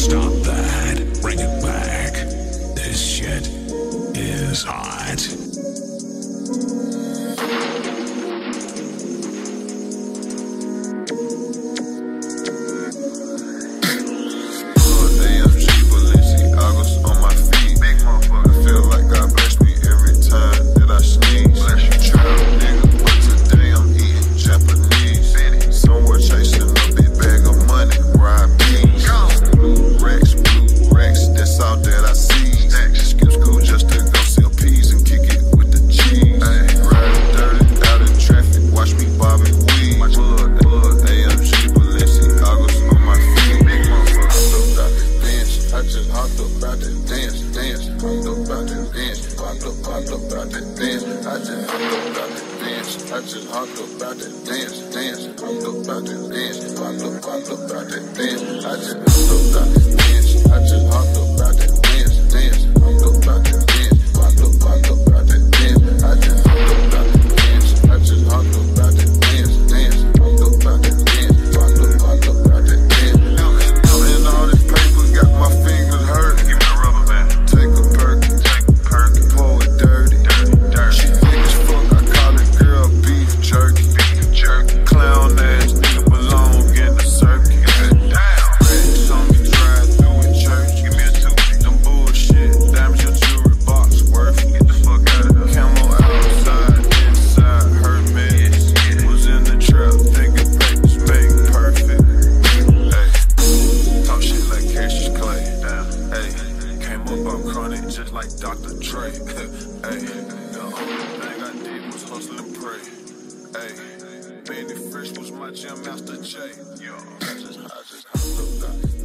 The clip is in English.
Stop that. Bring it back. This shit is hot. about to dance, dance. I'm about to dance. I'm about to dance. I just hung about to dance. I just hung about to dance, dance. I'm about to dance. I'm about to dance. I just hung about to just like Dr. Dre. Hey, the only thing I did was hustle and pray. Hey, Mannie Fresh was my Jam Master Jay. Yo, I just, I just, I.